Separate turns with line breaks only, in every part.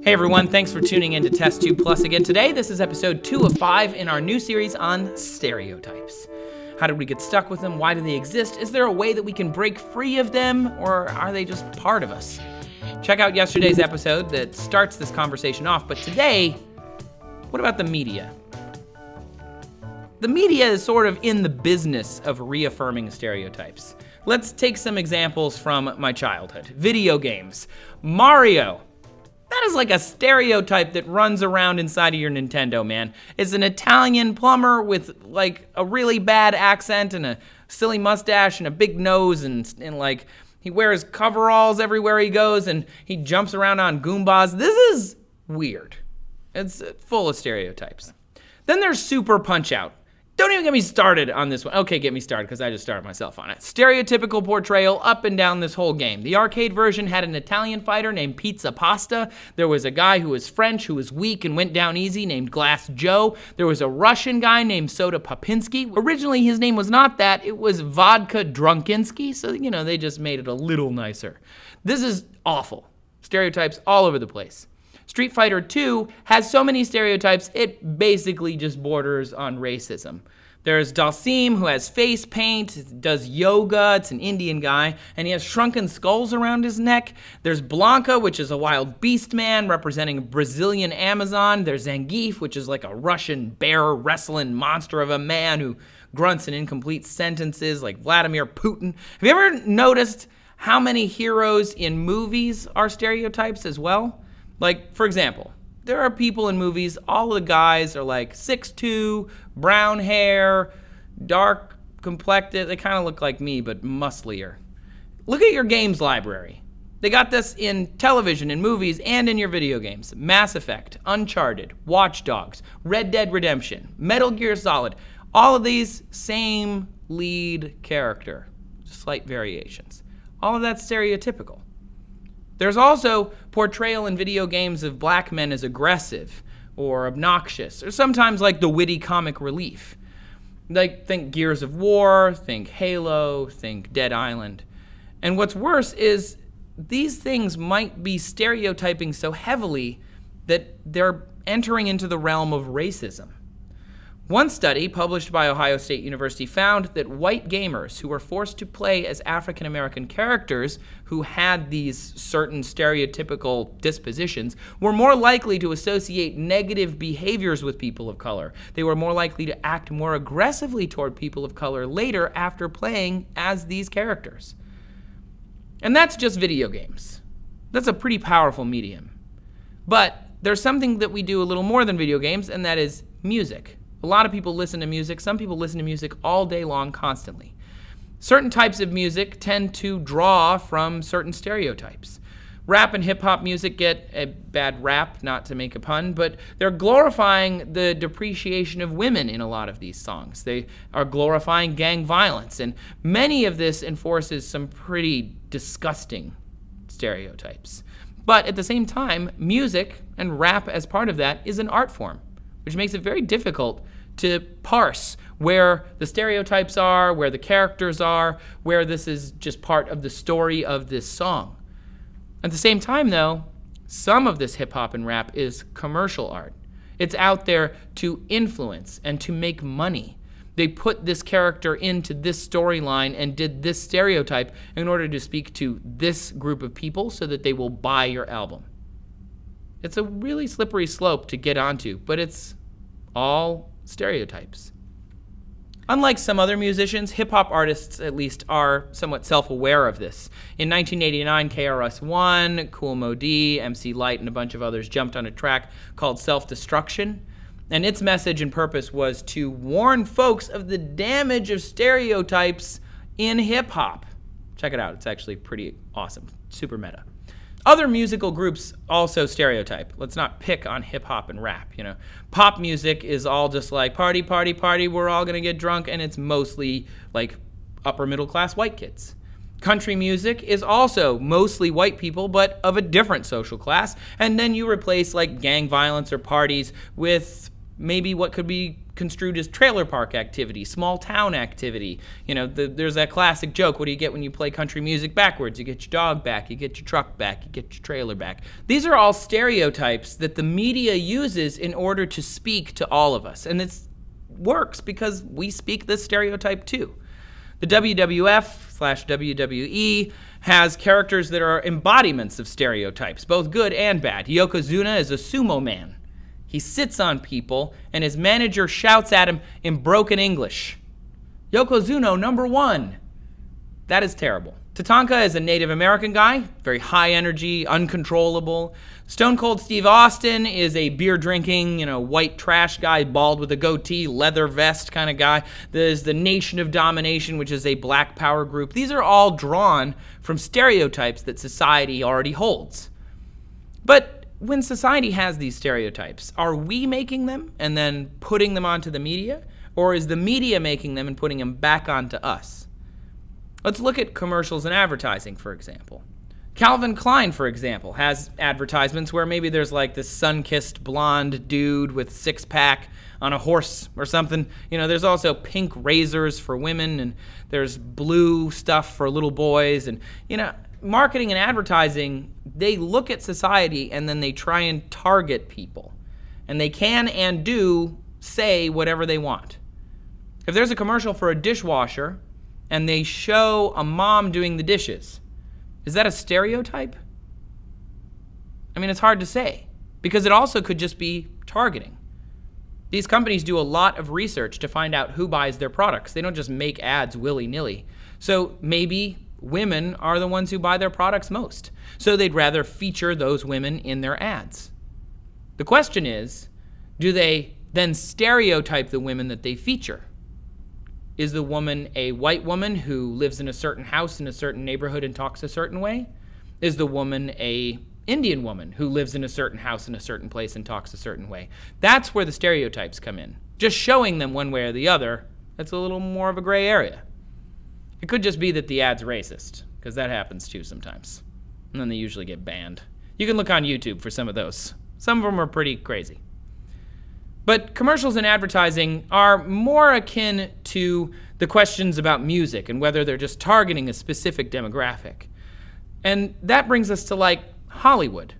Hey everyone, thanks for tuning in to Test Tube Plus again today. This is episode two of five in our new series on stereotypes. How did we get stuck with them? Why do they exist? Is there a way that we can break free of them, or are they just part of us? Check out yesterday's episode that starts this conversation off, but today, what about the media? The media is sort of in the business of reaffirming stereotypes. Let's take some examples from my childhood. Video games. Mario. That is like a stereotype that runs around inside of your Nintendo, man. It's an Italian plumber with like a really bad accent and a silly mustache and a big nose and, and like he wears coveralls everywhere he goes and he jumps around on Goombas. This is weird. It's full of stereotypes. Then there's Super Punch Out. Don't even get me started on this one. Okay, get me started because I just started myself on it. Stereotypical portrayal up and down this whole game. The arcade version had an Italian fighter named Pizza Pasta. There was a guy who was French who was weak and went down easy named Glass Joe. There was a Russian guy named Soda Popinski. Originally, his name was not that, it was Vodka Drunkenski. So, you know, they just made it a little nicer. This is awful. Stereotypes all over the place. Street Fighter 2 has so many stereotypes, it basically just borders on racism. There's Dhalsim, who has face paint, does yoga, it's an Indian guy, and he has shrunken skulls around his neck. There's Blanka, which is a wild beast man representing a Brazilian Amazon. There's Zangief, which is like a Russian bear wrestling monster of a man who grunts in incomplete sentences, like Vladimir Putin. Have you ever noticed how many heroes in movies are stereotypes as well? Like, for example, there are people in movies, all the guys are like 6'2, brown hair, dark complected. They kind of look like me, but musclier. Look at your games library. They got this in television, in movies, and in your video games. Mass Effect, Uncharted, Watch Dogs, Red Dead Redemption, Metal Gear Solid. All of these, same lead character, slight variations. All of that's stereotypical. There's also portrayal in video games of black men as aggressive or obnoxious, or sometimes like the witty comic relief. Like, think Gears of War, think Halo, think Dead Island. And what's worse is these things might be stereotyping so heavily that they're entering into the realm of racism. One study published by Ohio State University found that white gamers who were forced to play as African American characters who had these certain stereotypical dispositions were more likely to associate negative behaviors with people of color. They were more likely to act more aggressively toward people of color later after playing as these characters. And that's just video games. That's a pretty powerful medium. But there's something that we do a little more than video games, and that is music. A lot of people listen to music. Some people listen to music all day long, constantly. Certain types of music tend to draw from certain stereotypes. Rap and hip hop music get a bad rap, not to make a pun, but they're glorifying the depreciation of women in a lot of these songs. They are glorifying gang violence, and many of this enforces some pretty disgusting stereotypes. But at the same time, music and rap as part of that is an art form which makes it very difficult to parse where the stereotypes are, where the characters are, where this is just part of the story of this song. At the same time, though, some of this hip hop and rap is commercial art. It's out there to influence and to make money. They put this character into this storyline and did this stereotype in order to speak to this group of people so that they will buy your album. It's a really slippery slope to get onto, but it's all stereotypes. Unlike some other musicians, hip hop artists at least are somewhat self aware of this. In 1989, KRS One, Cool Moe Dee, MC Lyte, and a bunch of others jumped on a track called Self Destruction. And its message and purpose was to warn folks of the damage of stereotypes in hip hop. Check it out, it's actually pretty awesome. Super meta. Other musical groups also stereotype. Let's not pick on hip hop and rap, you know. Pop music is all just like party, party, party, we're all gonna get drunk, and it's mostly like upper middle class white kids. Country music is also mostly white people, but of a different social class. And then you replace like gang violence or parties with maybe what could be construed as trailer park activity, small town activity. You know, the, there's that classic joke what do you get when you play country music backwards? You get your dog back, you get your truck back, you get your trailer back. These are all stereotypes that the media uses in order to speak to all of us. And it works because we speak this stereotype too. The WWF slash WWE has characters that are embodiments of stereotypes, both good and bad. Yokozuna is a sumo man. He sits on people, and his manager shouts at him in broken English. Yokozuna, number one. That is terrible. Tatanka is a Native American guy, very high energy, uncontrollable. Stone Cold Steve Austin is a beer drinking, you know, white trash guy, bald with a goatee, leather vest kind of guy. There's the Nation of Domination, which is a black power group. These are all drawn from stereotypes that society already holds. But when society has these stereotypes, are we making them and then putting them onto the media? Or is the media making them and putting them back onto us? Let's look at commercials and advertising, for example. Calvin Klein, for example, has advertisements where maybe there's like this sun kissed blonde dude with six pack on a horse or something. You know, there's also pink razors for women and there's blue stuff for little boys. And, you know, marketing and advertising, they look at society and then they try and target people. And they can and do say whatever they want. If there's a commercial for a dishwasher and they show a mom doing the dishes, is that a stereotype? I mean, it's hard to say because it also could just be targeting. These companies do a lot of research to find out who buys their products. They don't just make ads willy nilly. So maybe women are the ones who buy their products most. So they'd rather feature those women in their ads. The question is do they then stereotype the women that they feature? Is the woman a white woman who lives in a certain house in a certain neighborhood and talks a certain way? Is the woman a Indian woman who lives in a certain house in a certain place and talks a certain way? That's where the stereotypes come in. Just showing them one way or the other, that's a little more of a gray area. It could just be that the ad's racist, because that happens too sometimes. And then they usually get banned. You can look on YouTube for some of those. Some of them are pretty crazy. But commercials and advertising are more akin to the questions about music and whether they're just targeting a specific demographic. And that brings us to like Hollywood.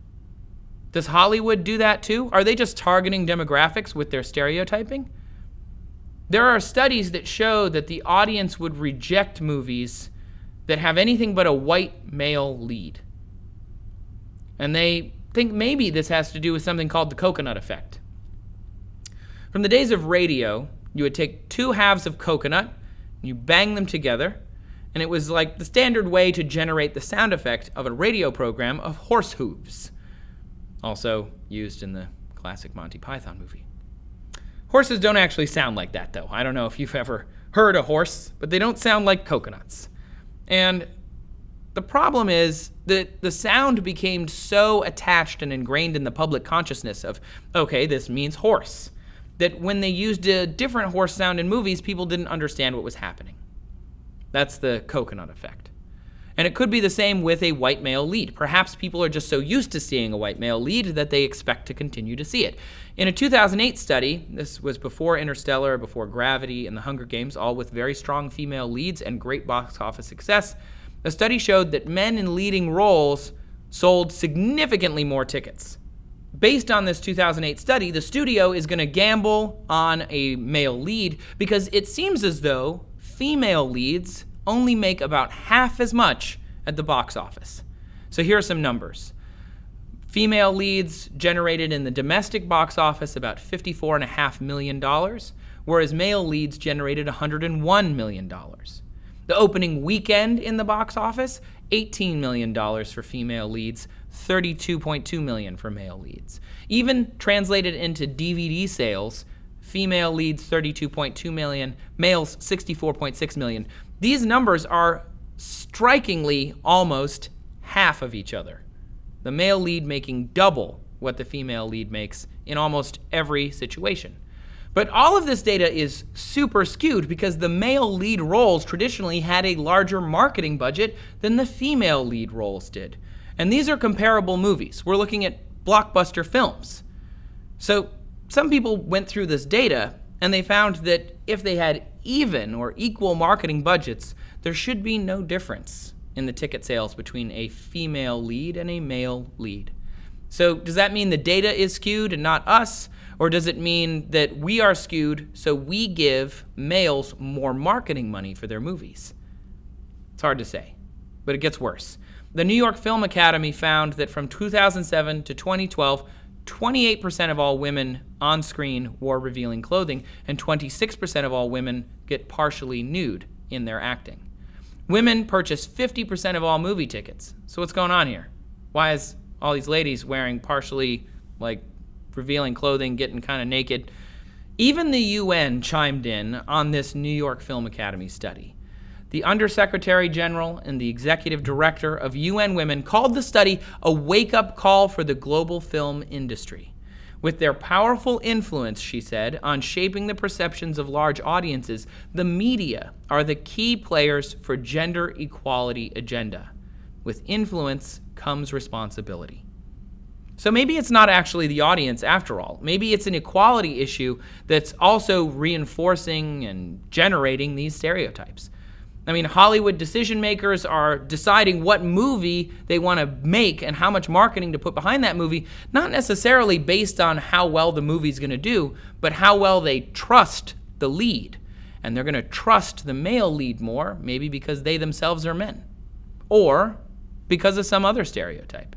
Does Hollywood do that too? Are they just targeting demographics with their stereotyping? There are studies that show that the audience would reject movies that have anything but a white male lead. And they think maybe this has to do with something called the coconut effect. From the days of radio, you would take two halves of coconut, you bang them together, and it was like the standard way to generate the sound effect of a radio program of horse hooves, also used in the classic Monty Python movie. Horses don't actually sound like that, though. I don't know if you've ever heard a horse, but they don't sound like coconuts. And the problem is that the sound became so attached and ingrained in the public consciousness of, okay, this means horse, that when they used a different horse sound in movies, people didn't understand what was happening. That's the coconut effect. And it could be the same with a white male lead. Perhaps people are just so used to seeing a white male lead that they expect to continue to see it. In a 2008 study, this was before Interstellar, before Gravity, and The Hunger Games, all with very strong female leads and great box office success, a study showed that men in leading roles sold significantly more tickets. Based on this 2008 study, the studio is going to gamble on a male lead because it seems as though female leads only make about half as much at the box office. So here are some numbers. Female leads generated in the domestic box office about $54.5 million, whereas male leads generated $101 million. The opening weekend in the box office, $18 million for female leads, 32.2 million for male leads. Even translated into DVD sales, female leads 32.2 million, males 64.6 million. These numbers are strikingly almost half of each other. The male lead making double what the female lead makes in almost every situation. But all of this data is super skewed because the male lead roles traditionally had a larger marketing budget than the female lead roles did. And these are comparable movies. We're looking at blockbuster films. So some people went through this data and they found that if they had even or equal marketing budgets, there should be no difference in the ticket sales between a female lead and a male lead. So, does that mean the data is skewed and not us? Or does it mean that we are skewed so we give males more marketing money for their movies? It's hard to say, but it gets worse. The New York Film Academy found that from 2007 to 2012, 28% of all women on screen wore revealing clothing, and 26% of all women get partially nude in their acting. Women purchase 50% of all movie tickets. So what's going on here? Why is all these ladies wearing partially like revealing clothing, getting kind of naked? Even the UN chimed in on this New York Film Academy study. The Undersecretary General and the Executive Director of UN Women called the study a wake up call for the global film industry. With their powerful influence, she said, on shaping the perceptions of large audiences, the media are the key players for gender equality agenda. With influence comes responsibility. So maybe it's not actually the audience after all. Maybe it's an equality issue that's also reinforcing and generating these stereotypes. I mean, Hollywood decision makers are deciding what movie they want to make and how much marketing to put behind that movie, not necessarily based on how well the movie's going to do, but how well they trust the lead. And they're going to trust the male lead more, maybe because they themselves are men, or because of some other stereotype.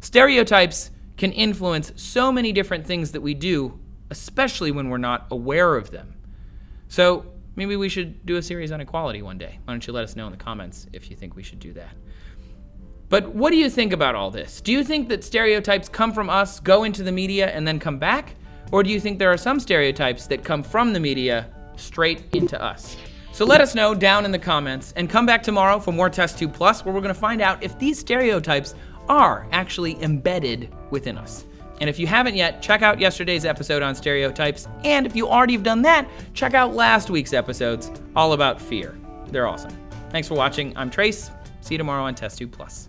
Stereotypes can influence so many different things that we do, especially when we're not aware of them. So, Maybe we should do a series on equality one day. Why don't you let us know in the comments if you think we should do that? But what do you think about all this? Do you think that stereotypes come from us, go into the media, and then come back? Or do you think there are some stereotypes that come from the media straight into us? So let us know down in the comments and come back tomorrow for more Test Tube Plus where we're gonna find out if these stereotypes are actually embedded within us. And if you haven't yet, check out yesterday's episode on stereotypes. And if you already have done that, check out last week's episodes all about fear. They're awesome. Thanks for watching. I'm Trace. See you tomorrow on Test Tube Plus.